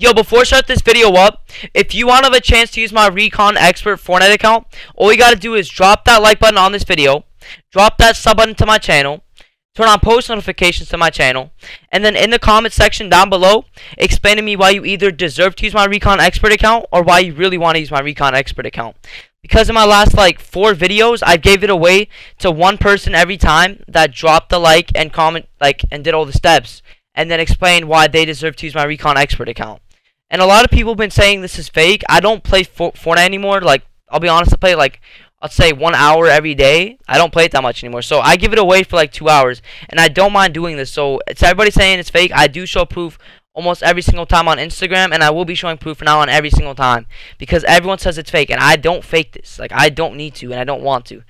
Yo, before I start this video up, if you want to have a chance to use my Recon Expert Fortnite account, all you got to do is drop that like button on this video, drop that sub button to my channel, turn on post notifications to my channel, and then in the comment section down below, explain to me why you either deserve to use my Recon Expert account or why you really want to use my Recon Expert account. Because in my last like four videos, I gave it away to one person every time that dropped the like and comment like and did all the steps and then explained why they deserve to use my Recon Expert account. And a lot of people have been saying this is fake. I don't play Fortnite anymore. Like, I'll be honest, I play like, I'll say one hour every day. I don't play it that much anymore. So I give it away for like two hours. And I don't mind doing this. So it's everybody saying it's fake. I do show proof almost every single time on Instagram. And I will be showing proof now on every single time. Because everyone says it's fake. And I don't fake this. Like, I don't need to. And I don't want to.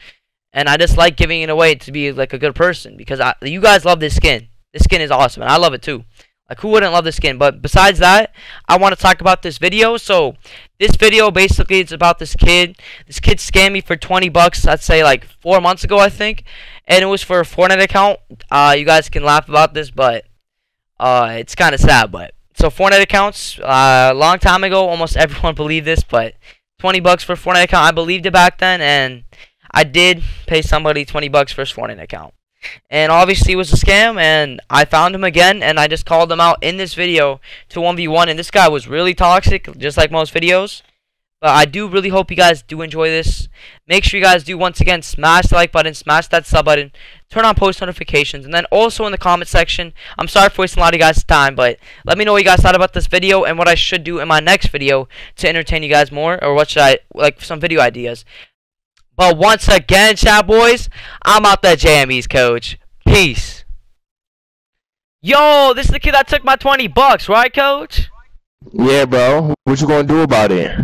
And I just like giving it away to be like a good person. Because I, you guys love this skin. This skin is awesome. And I love it too. Like, who wouldn't love this skin? But besides that, I want to talk about this video. So, this video basically is about this kid. This kid scammed me for 20 bucks, I'd say like four months ago, I think. And it was for a Fortnite account. Uh, you guys can laugh about this, but uh, it's kind of sad. But so Fortnite accounts, uh, long time ago, almost everyone believed this, but 20 bucks for a Fortnite account, I believed it back then, and I did pay somebody 20 bucks for a Fortnite account and obviously it was a scam and I found him again and I just called him out in this video to 1v1 and this guy was really toxic just like most videos. But I do really hope you guys do enjoy this. Make sure you guys do once again smash the like button smash that sub button turn on post notifications and then also in the comment section. I'm sorry for wasting a lot of you guys time but let me know what you guys thought about this video and what I should do in my next video to entertain you guys more or what should I like some video ideas but once again, chat boys, I'm out the jammies, coach. Peace. Yo, this is the kid that took my 20 bucks, right, coach? Yeah, bro. What you gonna do about it?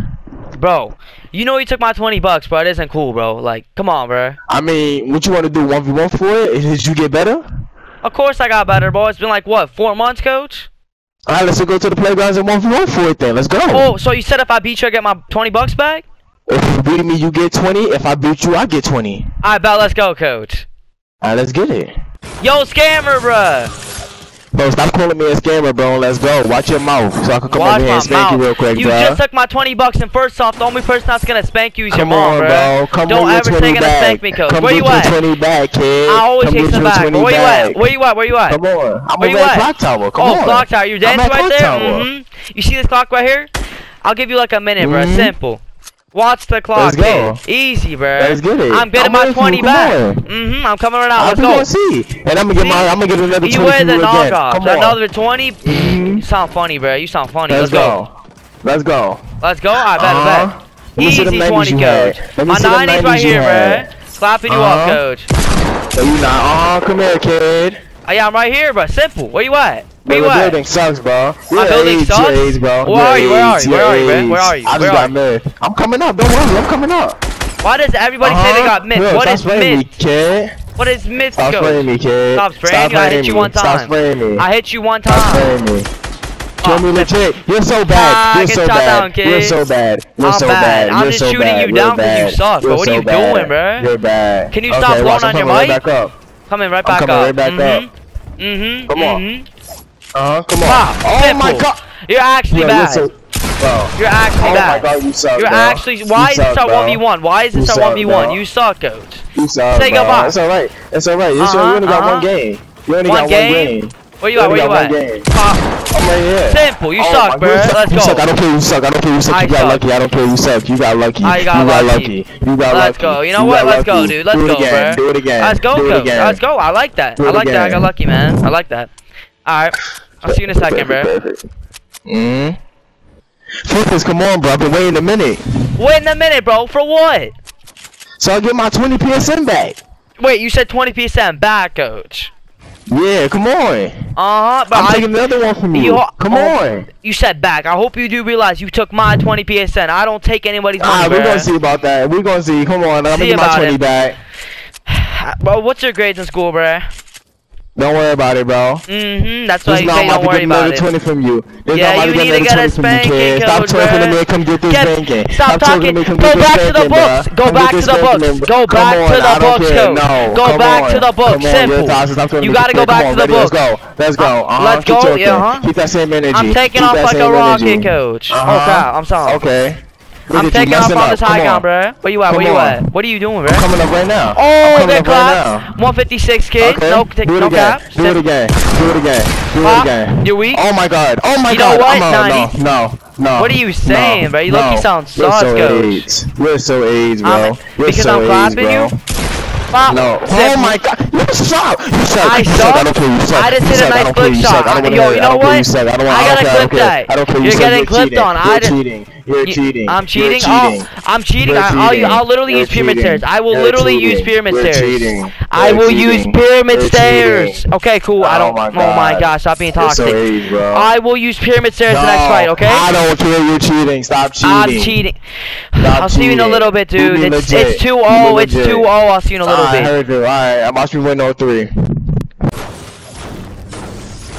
Bro, you know he took my 20 bucks, bro. It isn't cool, bro. Like, come on, bro. I mean, what you want to do, 1v1 for it? Did you get better? Of course I got better, bro. It's been like, what, four months, coach? Alright, let's go to the playgrounds and 1v1 for it then. Let's go. Oh, so you said if I beat you, I get my 20 bucks back? If you beat me, you get 20. If I beat you, I get 20. Alright, bet. Let's go, coach. Alright, let's get it. Yo, scammer, bruh. Bro, stop calling me a scammer, bro. Let's go. Watch your mouth so I can come Watch over here and spank mouth. you real quick, you bro. You just took my 20 bucks, and first off, the only person that's gonna spank you is come your mom, on, bro. Come Don't ever say gonna back. spank me, coach. Come Where you at? 20 back, kid. I always come chase the back. Where you at? Where you at? Where you at? Come on. I'm Where you at? clock tower. Come oh, on. clock tower. You dancing right there? Mm-hmm. You see this clock right here? I'll give you like a minute, mm -hmm. bro. Simple. Watch the clock. Let's go. Easy, bro. Let's get it. I'm getting I'm my 20 back. Mm-hmm. I'm coming right now. Let's go. See. And I'm gonna get my. I'm gonna get another 20 you wear the knockoff. Another 20. Mm -hmm. You sound funny, bro. You sound funny. Let's, Let's go. go. Let's go. Let's go. I bet. Uh -huh. bet. Easy 20, coach. My 90s right here, bro. Clapping you uh -huh. up, uh-huh. coach. So you not? Oh, come here, kid. Oh, yeah, I'm right here, bro. Simple. Where you at? Where you building sucks, bro. My building age, sucks? Age, bro. Where are you? Where are you? Where are you, man? Where are you? I just got mid. I'm coming up. Don't worry. I'm coming up. Why does everybody uh -huh. say they uh-huh. got myth? what is myth? Me, kid. What is myth? Stop spraying me, kid. Stop spraying Stop I hit you one time. Stop spraying me. I hit you one time. Stop spraying me. Kill me legit. You're so bad. You're so bad. You're so bad. You're I'm so bad. I'm just shooting you down because you suck. You're what are you bad. doing, bro? You're bad. Can you stop blowing on your mic? Right back up. Coming right back I'm up. coming right back mm-hmm. up. Mm-hmm. Come on. Mm-hmm. Uh huh. Come on. Wow. Oh Simple. my god. You're actually yeah, bad. You're, so, bro. you're actually oh bad. My god, you suck, You're bro. actually. Why you is suck, this our 1v1? Why is this you our suck, 1v1? Bro. You suck, coach. You suck, Say bro. goodbye. It's alright. It's alright. Uh-huh, you only got uh-huh. one game. You only one got game? one game. Where you at? Where you at? I'm right here. Simple. You oh, suck, bro. Let's you go. Suck. I don't care. You suck. I don't care. You suck. I you got suck. lucky. I don't care. You suck. You got lucky. I got you lucky. got lucky. You got Let's lucky. go. You know you what? Let's lucky. go, dude. Let's Do go, again. bro. Do it again. Let's go, Do it again. Let's go. I like that. I like again. that. I got lucky, man. I like that. All right. I'll see you in a second, bro. Mm. Focus. Come on, bro. I've been waiting a minute. Waiting a minute, bro. For what? So I get my 20 PSN back. Wait, you said 20 PSN back, coach. Yeah, come on. Uh-huh, but I'm I, taking another one from you. you come oh, on. You said back. I hope you do realize you took my 20 PSN. I don't take anybody's money, Ah, we're gonna see about that. We're gonna see. Come on, I'm gonna get my 20 it. back. Well, what's your grades in school, bruh? Don't worry about it, bro. Mm-hmm. That's why you don't worry about it. twenty from you. There's yeah, you need to get a spanking, Stop talking to me. Come get this get, spanking. Stop, stop talking. Go, go back to the books. Go back to the books. Go back to the books, coach. Go back to the books. Simple. You gotta go back to the books. Let's go. Let's go. Uh, uh-huh, let's go. Keep that same energy. I'm taking off like a rocket, coach. Uh-huh. Oh God. I'm sorry. Okay. Bro, I'm taking off on up. this high ground, bro. Where you at? Come Where you on. at? What are you doing, bro? I'm coming up right now. Oh, they're clapped. Right 156 kids. Okay. No, take, Do it no. Cap. Do it again. Do it again. Do Pop. it again. You're weak. Oh my god. Oh my you god. Know what? No, no, no, no. What are you saying, no, bro? You no. look, you sound sauce, We're so coach. AIDS. We're so AIDS, bro. I'm, We're because so I'm clapping you. Pop. No. Oh my god. You suck. You suck. I you suck. I don't care. You suck. I just hit a nice clip shot. Yo, you know what? I got a clip that. You're getting clipped on. You're cheating. You're cheating. I'm cheating. You're cheating. I'm cheating. I, will I'll literally You're use pyramid cheating. stairs. I will You're literally cheating. use pyramid You're stairs. Cheating. I will cheating. use pyramid You're stairs. Cheating. Okay, cool. Oh I don't. My oh my gosh, stop being toxic. So easy, I will use pyramid stairs no, the next fight. Okay. I don't care. You're cheating. Stop cheating. I'm cheating. Stop I'll see you in a little bit, dude. It's, it's 2-0. It's 2-0. I'll see you in a little bit. I heard you. All right. I'm watching win 03.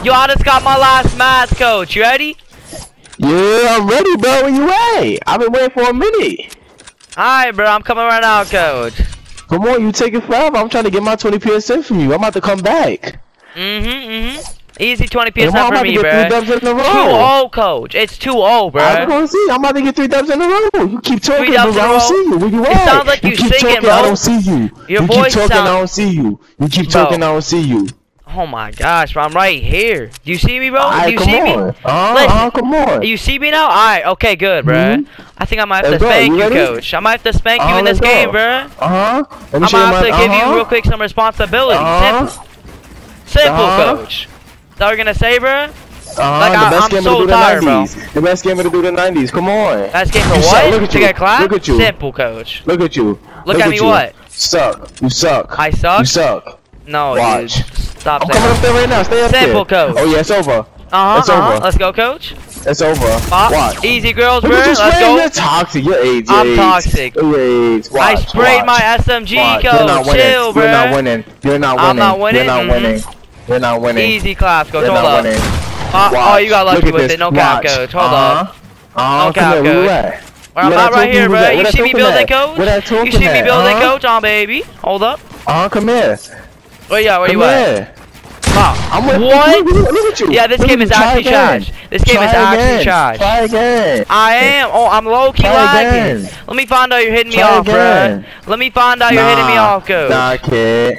You I just got my last math, coach. You ready? Yeah, I'm ready, bro. Where you at? I've been waiting for a minute. Alright, bro. I'm coming right now, coach. Come on, you taking forever. I'm trying to get my 20 PSN from you. I'm about to come back. Mm-hmm, mm-hmm. Easy 20 PSN for I'm me, bro. Three dubs in a row. 2-0, coach. It's 2-0, bro. I don't see. I'm about to get three dubs in a row. You keep talking, but I don't see you. Where you at? It sounds like you, you keep singing, talking, bro. I don't see you. Your you voice keep talking, sounds... I don't see you. You keep talking, bro. I don't see you. Oh my gosh, bro, I'm right here. You see me, bro? Right, you see on. me? Uh, uh, come on. You see me now? Alright, okay, good, bro. Mm -hmm. I think I might have hey, to bro, spank you, coach. I might have to spank uh, you in uh, this game, bro. Uh-huh. I might have to uh -huh. give you uh-huh. real quick some responsibility. Uh -huh. Simple. Simple, -huh. coach. Is that we're gonna say, bro? Uh, uh-huh, like, the best I, am so tired, the 90s. bro. The best game to do the 90s. Come on. Best game for you what? Look at you. you? Look at you. Simple, coach. Look at you. Look, Look at, at, me. You. What? Suck. You suck. I suck. You suck. No, Watch. Dude. Stop I'm coming up there right now. Stay up Sample there. Coach. Oh, yeah, it's over. Uh-huh, It's uh -huh. Let's go, coach. It's over. Pop. Watch. Easy girls, bro. Let's go. You're toxic. You're AJ. I'm toxic. AIDS. Watch, I sprayed watch. my SMG, watch. coach. You're not winning. Chill, bro. You're not winning. You're not winning. I'm not winning. You're not winning. Mm -hmm. You're not winning. Easy class, coach. You're Hold up. Uh, oh, you got lucky with this. it. No cap, coach. Hold uh -huh. up. Uh. No cap, coach. I'm not right here, bro. You see me building, uh-huh. coach. You see me building, coach on, baby. Hold up. Uh, come here. Where you at? Where you at? Oh, I'm with what? You. Look at you. Yeah, this Look game is actually again. This game try is actually again. Try again. I am. Oh, I'm low key try lagging. Again. Let me find out you're hitting me off, again. bro. Let me find out nah. you're hitting me off, go. Nah, kid.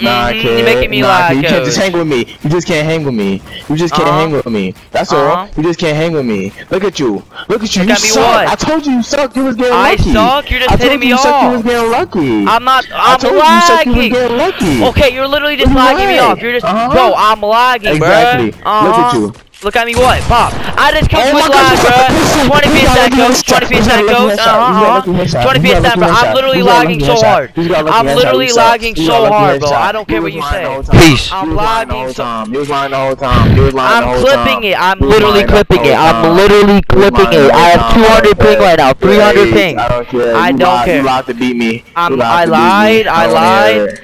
Nah, mm -hmm. You're making me nah. You can't just hang with me. You just can't hang with me. You just can't uh -huh. hang with me. That's uh -huh. all. Uh-huh. You just can't hang with me. Look at you. Look at you. Look you at suck. I told you you suck. You was getting I lucky. I suck. You're just hitting me off. I told you you was getting lucky. I'm not. I'm I told lagging. You, you suck. You was getting lucky. Okay, you're literally just lagging me off. You're just, uh -huh. bro. I'm lagging, exactly. bro. Exactly. Look at uh-huh. you. Look at me what? Pop. I just come oh with lag, bro. 20 percent goes, uh-huh. 20 percent goes, uh-huh, 20 percent, bro. I'm literally lagging so hard. I'm literally lagging so hard, bro. I don't care what you say. Peace. I'm lagging so hard. You was lying the time. You're lying the time. I'm clipping it. I'm literally clipping it. I'm literally clipping it. I have 200 ping right now. 300 ping. I don't care. I don't care. You lied to beat me. I lied. I lied.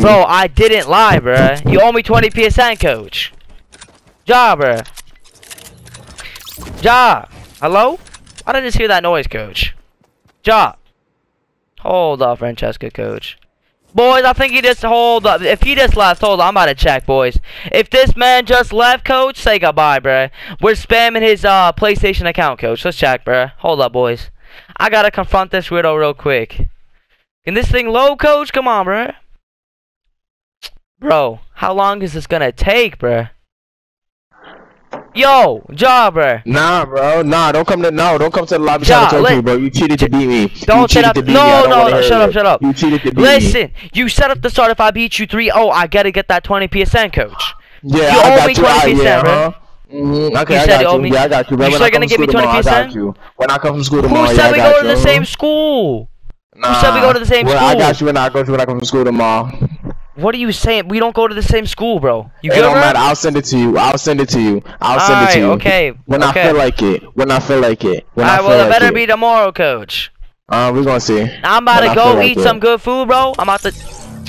Bro, I didn't lie, bro. You owe me 20 PSN, coach. Ja, bruh. Ja. Hello? I didn't just hear that noise, coach. Ja. Hold up, Francesca, coach. Boys, I think he just hold up. If he just left, hold up. I'm about to check, boys. If this man just left, coach, say goodbye, bruh. We're spamming his uh, PlayStation account, coach. Let's check, bruh. Hold up, boys. I gotta confront this weirdo real quick. Can this thing low, coach? Come on, bruh. Bro, how long is this gonna take, bruh? Yo, job, bro. Nah, bro. Nah, don't come to no. Don't come to the lobby ja, trying to talk to you, bro. You cheated to beat me. Don't set up. No, no, no. Shut up, shut up. You cheated to beat Listen, me. Listen, you set up the start. If I beat you 3-0, I gotta get that 20 PSN, coach. Yeah, you I owe got me 20 I, PSN, yeah, bro. Huh? Mm-hmm. Okay, you I got you. Me. Yeah, I got you. Bro. You still gonna give me 20 tomorrow, PSN? I got you. When I come from school tomorrow, Who said yeah, we go to the same school? Nah. Who said we go to the same school? I got you when I go to when I come from school tomorrow. What are you saying? We don't go to the same school, bro. You It good, don't bro? matter. I'll send it to you. I'll send it to you. I'll send it to you. okay, When okay. I feel like it. When I feel like it. When I Alright, feel well, it like better it. be tomorrow, coach. Uh, we're gonna see. I'm about When to go feel like eat it. some good food, bro. I'm about to.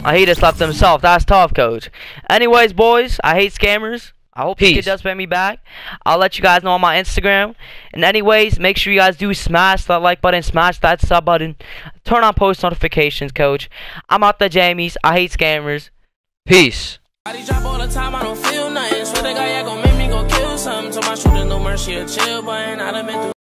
Oh, he just left himself. That's tough, coach. Anyways, boys, I hate scammers. I hope Peace. kid does pay me back. I'll let you guys know on my Instagram. And anyways, make sure you guys do smash that like button, smash that sub button, turn on post notifications, coach. I'm out the Jamies. I hate scammers. Peace. I drop all the time, I don't feel nothing. Swear the guy, yeah, gon' make me go kill something. Told my shooter no mercy or chill, but I done been through.